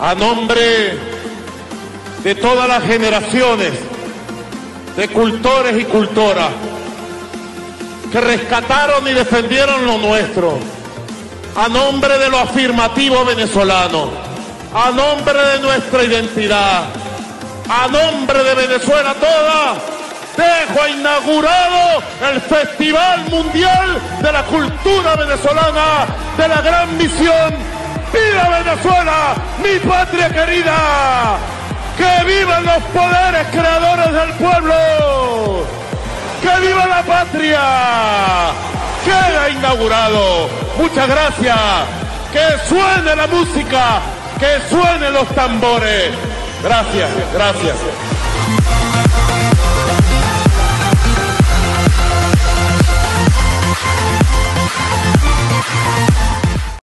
a nombre de todas las generaciones de cultores y cultoras que rescataron y defendieron lo nuestro, a nombre de lo afirmativo venezolano, a nombre de nuestra identidad, a nombre de Venezuela toda, dejo inaugurado el Festival Mundial de la Cultura Venezolana de la Gran Misión. ¡Viva Venezuela, mi patria querida! ¡Que vivan los poderes creadores del pueblo! ¡Que viva la patria! Queda inaugurado. Muchas gracias. Que suene la música, que suenen los tambores. Gracias, gracias.